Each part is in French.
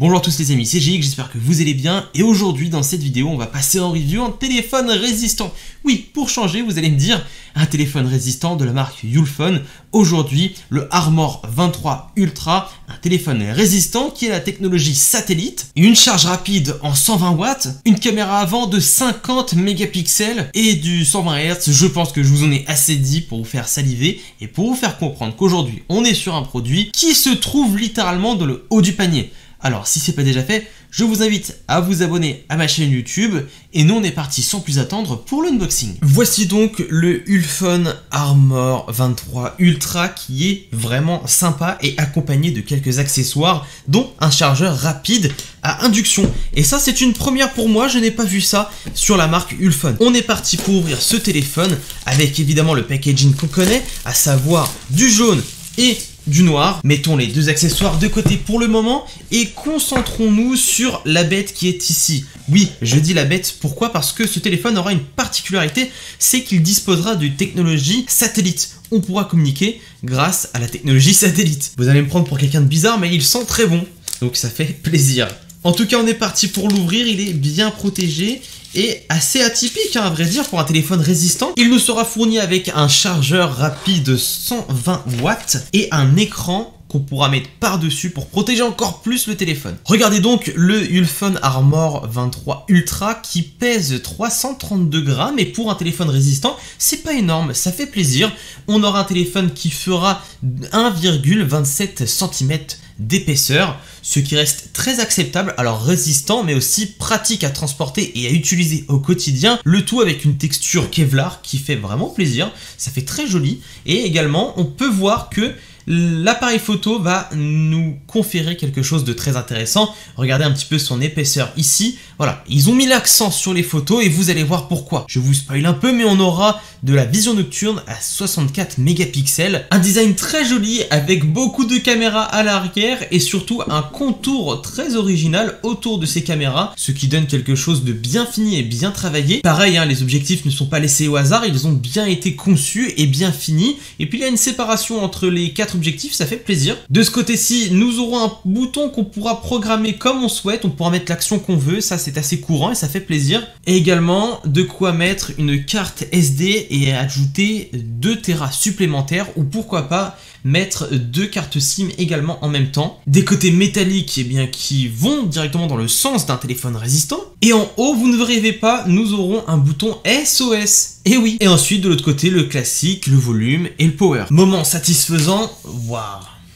Bonjour à tous les amis, c'est GX, j'espère que vous allez bien et aujourd'hui dans cette vidéo on va passer en review un téléphone résistant. Oui, pour changer vous allez me dire un téléphone résistant de la marque Ulfone. Aujourd'hui le Armor 23 Ultra, un téléphone résistant qui a la technologie satellite, une charge rapide en 120 watts, une caméra avant de 50 mégapixels et du 120 Hz. Je pense que je vous en ai assez dit pour vous faire saliver et pour vous faire comprendre qu'aujourd'hui on est sur un produit qui se trouve littéralement dans le haut du panier. Alors si c'est pas déjà fait, je vous invite à vous abonner à ma chaîne YouTube et nous on est parti sans plus attendre pour l'unboxing. Voici donc le Ulfone Armor 23 Ultra qui est vraiment sympa et accompagné de quelques accessoires dont un chargeur rapide à induction. Et ça c'est une première pour moi, je n'ai pas vu ça sur la marque Ulfone. On est parti pour ouvrir ce téléphone avec évidemment le packaging qu'on connaît, à savoir du jaune et du noir. Mettons les deux accessoires de côté pour le moment et concentrons-nous sur la bête qui est ici. Oui, je dis la bête, pourquoi? Parce que ce téléphone aura une particularité, c'est qu'il disposera de technologie satellite. On pourra communiquer grâce à la technologie satellite. Vous allez me prendre pour quelqu'un de bizarre, mais il sent très bon, donc ça fait plaisir. En tout cas, on est parti pour l'ouvrir, il est bien protégé et assez atypique hein, à vrai dire pour un téléphone résistant. Il nous sera fourni avec un chargeur rapide 120 watts et un écran qu'on pourra mettre par-dessus pour protéger encore plus le téléphone. Regardez donc le Ulfone Armor 23 Ultra qui pèse 332 grammes et pour un téléphone résistant, c'est pas énorme, ça fait plaisir. On aura un téléphone qui fera 1,27 cm d'épaisseur, ce qui reste très acceptable, alors résistant mais aussi pratique à transporter et à utiliser au quotidien, le tout avec une texture Kevlar qui fait vraiment plaisir, ça fait très joli et également on peut voir que l'appareil photo va nous conférer quelque chose de très intéressant. Regardez un petit peu son épaisseur ici. Voilà, ils ont mis l'accent sur les photos et vous allez voir pourquoi. Je vous spoil un peu, mais on aura de la vision nocturne à 64 mégapixels. Un design très joli avec beaucoup de caméras à l'arrière et surtout un contour très original autour de ces caméras, ce qui donne quelque chose de bien fini et bien travaillé. Pareil, hein, les objectifs ne sont pas laissés au hasard, ils ont bien été conçus et bien finis. Et puis il y a une séparation entre les quatre objectifs, ça fait plaisir. De ce côté-ci, nous aurons un bouton qu'on pourra programmer comme on souhaite, on pourra mettre l'action qu'on veut, ça c'est assez courant et ça fait plaisir. Et également de quoi mettre une carte SD et ajouter 2 Tera supplémentaires ou pourquoi pas mettre deux cartes SIM également en même temps. Des côtés métalliques eh bien, qui vont directement dans le sens d'un téléphone résistant. Et en haut, vous ne rêvez pas, nous aurons un bouton SOS. Et oui. Et ensuite, de l'autre côté, le classique, le volume et le power. Moment satisfaisant, waouh,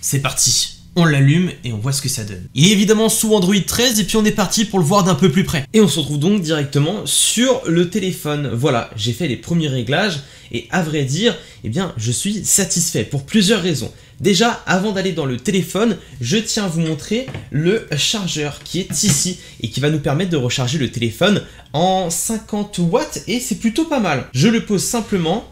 c'est parti on l'allume et on voit ce que ça donne. Il est évidemment sous Android 13 et puis on est parti pour le voir d'un peu plus près. Et on se retrouve donc directement sur le téléphone. Voilà, j'ai fait les premiers réglages et à vrai dire, eh bien, je suis satisfait pour plusieurs raisons. Déjà, avant d'aller dans le téléphone, je tiens à vous montrer le chargeur qui est ici et qui va nous permettre de recharger le téléphone en 50 watts et c'est plutôt pas mal. Je le pose simplement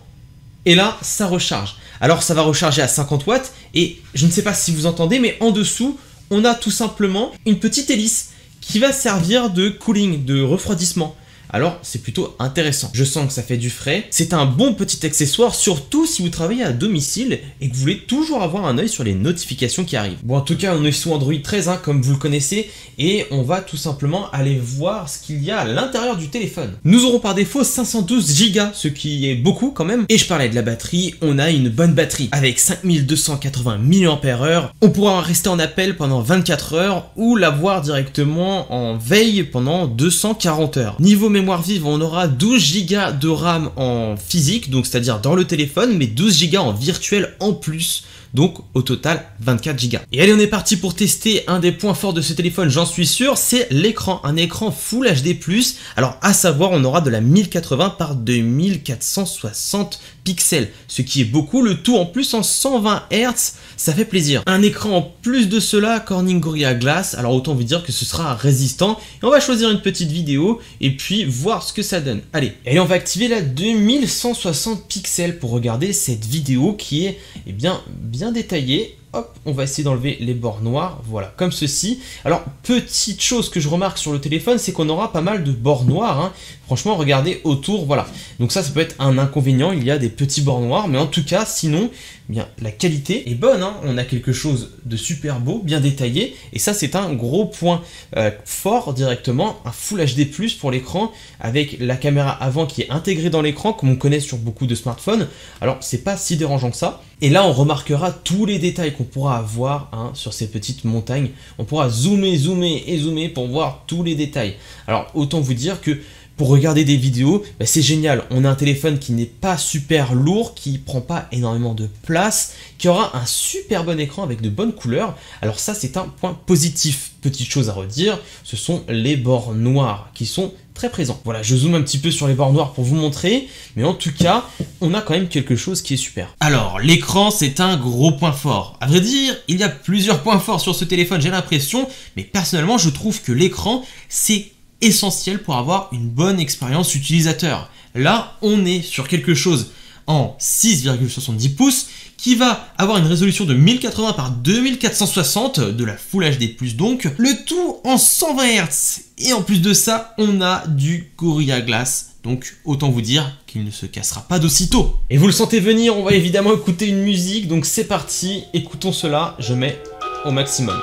et là, ça recharge. Alors ça va recharger à 50 watts. Et je ne sais pas si vous entendez mais en dessous on a tout simplement une petite hélice qui va servir de cooling, de refroidissement alors c'est plutôt intéressant. Je sens que ça fait du frais. C'est un bon petit accessoire, surtout si vous travaillez à domicile et que vous voulez toujours avoir un œil sur les notifications qui arrivent. Bon, en tout cas, on est sous Android 13, hein, comme vous le connaissez, et on va tout simplement aller voir ce qu'il y a à l'intérieur du téléphone. Nous aurons par défaut 512 Go, ce qui est beaucoup quand même. Et je parlais de la batterie, on a une bonne batterie avec 5280 mAh. On pourra rester en appel pendant 24 heures ou l'avoir directement en veille pendant 240 heures. Niveau vive, on aura 12 Go de RAM en physique, donc c'est-à-dire dans le téléphone, mais 12 Go en virtuel en plus. Donc au total 24 Go. Et allez on est parti pour tester un des points forts de ce téléphone, j'en suis sûr, c'est l'écran. Un écran Full HD+. Alors à savoir on aura de la 1080 par 2460 pixels, ce qui est beaucoup, le tout en plus en 120 Hz, ça fait plaisir. Un écran en plus de cela, Corning Gorilla Glass, alors autant vous dire que ce sera résistant. Et on va choisir une petite vidéo et puis voir ce que ça donne. Allez, et on va activer la 2160 pixels pour regarder cette vidéo qui est eh bien, bien détaillée hop, on va essayer d'enlever les bords noirs, voilà, comme ceci. Alors, petite chose que je remarque sur le téléphone, c'est qu'on aura pas mal de bords noirs. Hein. Franchement, regardez autour, voilà. Donc ça, ça peut être un inconvénient, il y a des petits bords noirs, mais en tout cas, sinon, eh bien, la qualité est bonne. Hein. On a quelque chose de super beau, bien détaillé, et ça, c'est un gros point euh, fort directement, un Full HD+, pour l'écran, avec la caméra avant qui est intégrée dans l'écran, comme on connaît sur beaucoup de smartphones. Alors, c'est pas si dérangeant que ça. Et là, on remarquera tous les détails qu'on pourra avoir hein, sur ces petites montagnes. On pourra zoomer, zoomer et zoomer pour voir tous les détails. Alors, autant vous dire que pour regarder des vidéos, bah, c'est génial. On a un téléphone qui n'est pas super lourd, qui prend pas énormément de place, qui aura un super bon écran avec de bonnes couleurs. Alors ça, c'est un point positif. Petite chose à redire, ce sont les bords noirs qui sont très présents. Voilà, je zoome un petit peu sur les bords noirs pour vous montrer, mais en tout cas, on a quand même quelque chose qui est super. Alors, l'écran, c'est un gros point fort. À vrai dire, il y a plusieurs points forts sur ce téléphone, j'ai l'impression, mais personnellement, je trouve que l'écran, c'est essentiel pour avoir une bonne expérience utilisateur. Là, on est sur quelque chose en 6,70 pouces qui va avoir une résolution de 1080 par 2460 de la Full HD+, donc le tout en 120 Hz. Et en plus de ça, on a du Gorilla Glass, donc autant vous dire qu'il ne se cassera pas d'aussitôt. Et vous le sentez venir, on va évidemment écouter une musique, donc c'est parti, écoutons cela, je mets au maximum.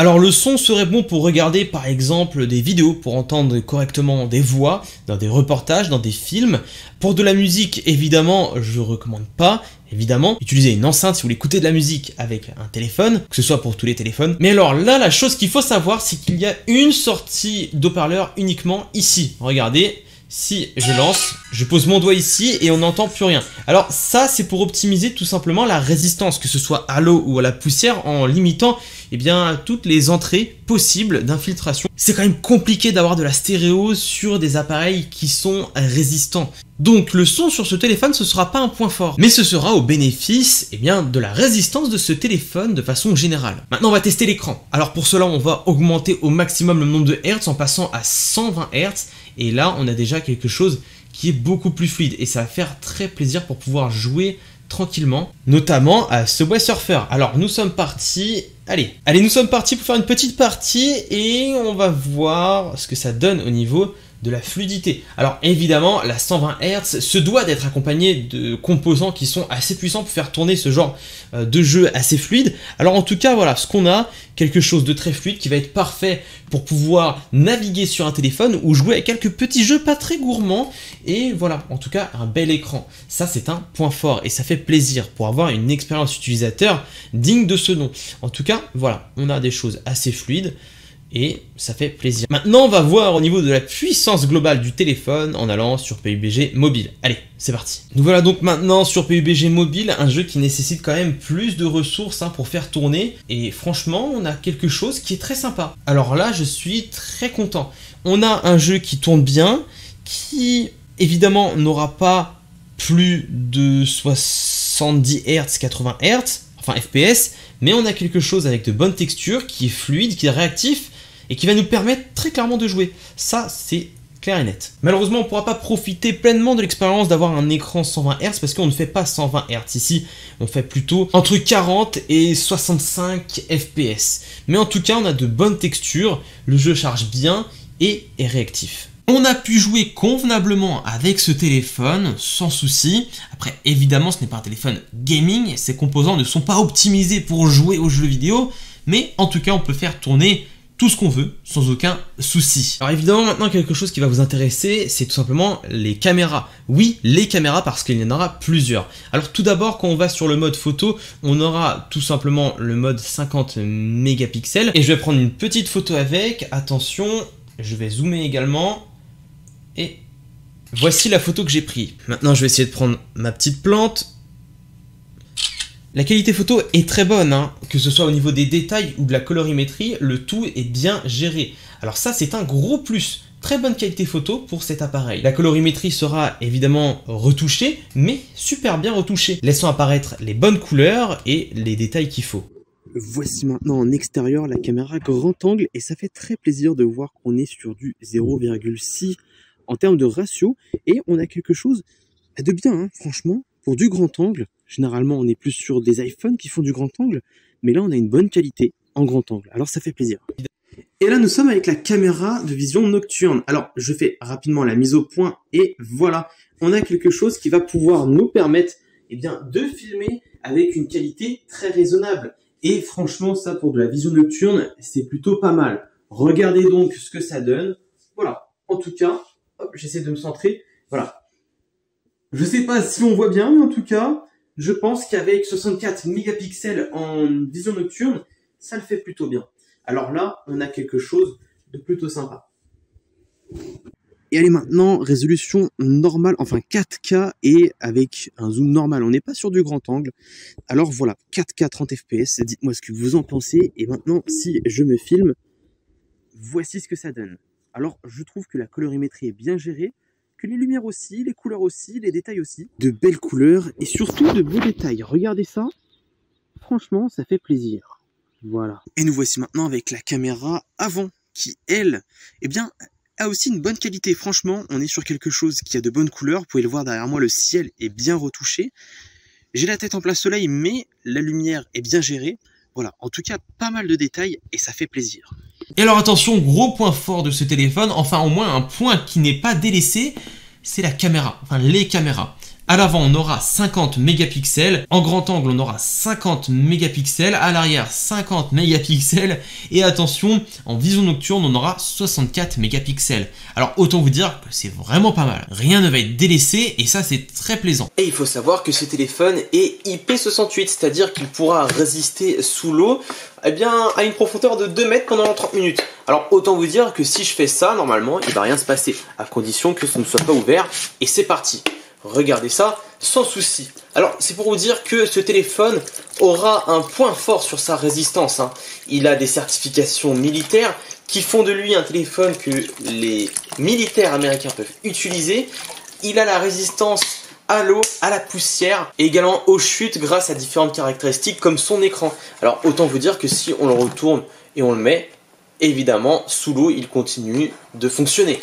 Alors le son serait bon pour regarder par exemple des vidéos, pour entendre correctement des voix, dans des reportages, dans des films. Pour de la musique, évidemment, je recommande pas, évidemment. Utilisez une enceinte si vous voulez écouter de la musique avec un téléphone, que ce soit pour tous les téléphones. Mais alors là, la chose qu'il faut savoir, c'est qu'il y a une sortie d'haut-parleur uniquement ici. Regardez, si je lance, je pose mon doigt ici et on n'entend plus rien. Alors ça, c'est pour optimiser tout simplement la résistance, que ce soit à l'eau ou à la poussière, en limitant eh bien, toutes les entrées possibles d'infiltration. C'est quand même compliqué d'avoir de la stéréo sur des appareils qui sont résistants. Donc le son sur ce téléphone, ce sera pas un point fort, mais ce sera au bénéfice eh de la résistance de ce téléphone de façon générale. Maintenant, on va tester l'écran. Alors pour cela, on va augmenter au maximum le nombre de Hertz en passant à 120 Hz et là, on a déjà quelque chose qui est beaucoup plus fluide. Et ça va faire très plaisir pour pouvoir jouer tranquillement, notamment à Subway Surfer. Alors nous sommes partis, allez, allez nous sommes partis pour faire une petite partie et on va voir ce que ça donne au niveau de la fluidité. Alors évidemment, la 120 Hz se doit d'être accompagnée de composants qui sont assez puissants pour faire tourner ce genre euh, de jeu assez fluide. Alors en tout cas, voilà, ce qu'on a, quelque chose de très fluide qui va être parfait pour pouvoir naviguer sur un téléphone ou jouer à quelques petits jeux pas très gourmands. Et voilà, en tout cas, un bel écran. Ça, c'est un point fort et ça fait plaisir pour avoir une expérience utilisateur digne de ce nom. En tout cas, voilà, on a des choses assez fluides et ça fait plaisir. Maintenant, on va voir au niveau de la puissance globale du téléphone en allant sur PUBG mobile. Allez, c'est parti. Nous voilà donc maintenant sur PUBG mobile, un jeu qui nécessite quand même plus de ressources hein, pour faire tourner. Et franchement, on a quelque chose qui est très sympa. Alors là, je suis très content. On a un jeu qui tourne bien, qui évidemment n'aura pas plus de 70 Hz, 80 Hz, enfin FPS, mais on a quelque chose avec de bonnes textures, qui est fluide, qui est réactif, et qui va nous permettre très clairement de jouer. Ça, c'est clair et net. Malheureusement, on ne pourra pas profiter pleinement de l'expérience d'avoir un écran 120 Hz parce qu'on ne fait pas 120 Hz ici, on fait plutôt entre 40 et 65 FPS. Mais en tout cas, on a de bonnes textures, le jeu charge bien et est réactif. On a pu jouer convenablement avec ce téléphone sans souci. Après, évidemment, ce n'est pas un téléphone gaming, ses composants ne sont pas optimisés pour jouer aux jeux vidéo, mais en tout cas, on peut faire tourner tout ce qu'on veut sans aucun souci. Alors évidemment maintenant quelque chose qui va vous intéresser c'est tout simplement les caméras. Oui les caméras parce qu'il y en aura plusieurs. Alors tout d'abord quand on va sur le mode photo on aura tout simplement le mode 50 mégapixels et je vais prendre une petite photo avec. Attention je vais zoomer également et voici la photo que j'ai prise. Maintenant je vais essayer de prendre ma petite plante La qualité photo est très bonne, hein. que ce soit au niveau des détails ou de la colorimétrie, le tout est bien géré. Alors ça c'est un gros plus, très bonne qualité photo pour cet appareil. La colorimétrie sera évidemment retouchée, mais super bien retouchée, laissant apparaître les bonnes couleurs et les détails qu'il faut. Voici maintenant en extérieur la caméra grand angle et ça fait très plaisir de voir qu'on est sur du 0,6 en termes de ratio et on a quelque chose de bien hein, franchement pour du grand angle. Généralement on est plus sur des iPhones qui font du grand angle mais là on a une bonne qualité en grand angle alors ça fait plaisir. Et là nous sommes avec la caméra de vision nocturne. Alors je fais rapidement la mise au point et voilà on a quelque chose qui va pouvoir nous permettre eh bien, de filmer avec une qualité très raisonnable. Et franchement, ça pour de la vision nocturne, c'est plutôt pas mal. Regardez donc ce que ça donne. Voilà. En tout cas, j'essaie de me centrer. Voilà. Je sais pas si on voit bien, mais en tout cas, je pense qu'avec 64 mégapixels en vision nocturne, ça le fait plutôt bien. Alors là, on a quelque chose de plutôt sympa. Et allez maintenant, résolution normale, enfin 4K et avec un zoom normal. On n'est pas sur du grand angle. Alors voilà, 4K 30 fps. Dites-moi ce que vous en pensez. Et maintenant, si je me filme, voici ce que ça donne. Alors je trouve que la colorimétrie est bien gérée, que les lumières aussi, les couleurs aussi, les détails aussi. De belles couleurs et surtout de beaux détails. Regardez ça. Franchement, ça fait plaisir. Voilà. Et nous voici maintenant avec la caméra avant qui, elle, eh bien, a aussi une bonne qualité. Franchement, on est sur quelque chose qui a de bonnes couleurs. Vous pouvez le voir derrière moi, le ciel est bien retouché. J'ai la tête en plein soleil, mais la lumière est bien gérée. Voilà, en tout cas, pas mal de détails et ça fait plaisir. Et alors attention, gros point fort de ce téléphone, enfin au moins un point qui n'est pas délaissé, c'est la caméra, enfin les caméras. À l'avant, on aura 50 mégapixels. En grand angle, on aura 50 mégapixels. À l'arrière, 50 mégapixels. Et attention, en vision nocturne, on aura 64 mégapixels. Alors autant vous dire que c'est vraiment pas mal. Rien ne va être délaissé et ça c'est très plaisant. Et il faut savoir que ce téléphone est IP68, c'est-à-dire qu'il pourra résister sous l'eau eh bien, à une profondeur de 2 mètres pendant 30 minutes. Alors autant vous dire que si je fais ça, normalement, il va rien se passer, à condition que ce ne soit pas ouvert. Et c'est parti regardez ça sans souci. Alors c'est pour vous dire que ce téléphone aura un point fort sur sa résistance. Hein. Il a des certifications militaires qui font de lui un téléphone que les militaires américains peuvent utiliser. Il a la résistance à l'eau, à la poussière et également aux chutes grâce à différentes caractéristiques comme son écran. Alors autant vous dire que si on le retourne et on le met, évidemment sous l'eau il continue de fonctionner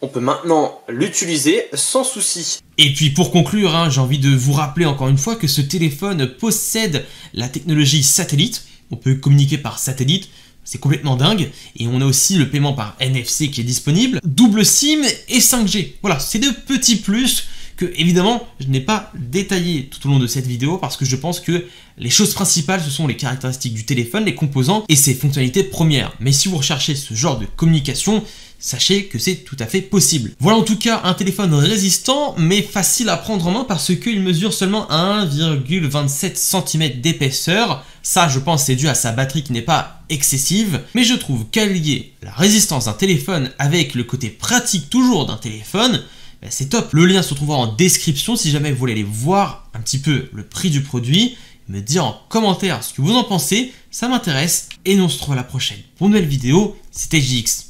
on peut maintenant l'utiliser sans souci. Et puis pour conclure, hein, j'ai envie de vous rappeler encore une fois que ce téléphone possède la technologie satellite. On peut communiquer par satellite, c'est complètement dingue. Et on a aussi le paiement par NFC qui est disponible, double SIM et 5G. Voilà, c'est de petits plus que évidemment je n'ai pas détaillé tout au long de cette vidéo parce que je pense que les choses principales ce sont les caractéristiques du téléphone, les composants et ses fonctionnalités premières. Mais si vous recherchez ce genre de communication, sachez que c'est tout à fait possible. Voilà en tout cas un téléphone résistant mais facile à prendre en main parce qu'il mesure seulement 1,27 cm d'épaisseur. Ça je pense c'est dû à sa batterie qui n'est pas excessive, mais je trouve qu'allier la résistance d'un téléphone avec le côté pratique toujours d'un téléphone, ben, c'est top. Le lien se trouvera en description si jamais vous voulez aller voir un petit peu le prix du produit, me dire en commentaire ce que vous en pensez, ça m'intéresse, et nous on se retrouve à la prochaine pour une nouvelle vidéo, c'était JX.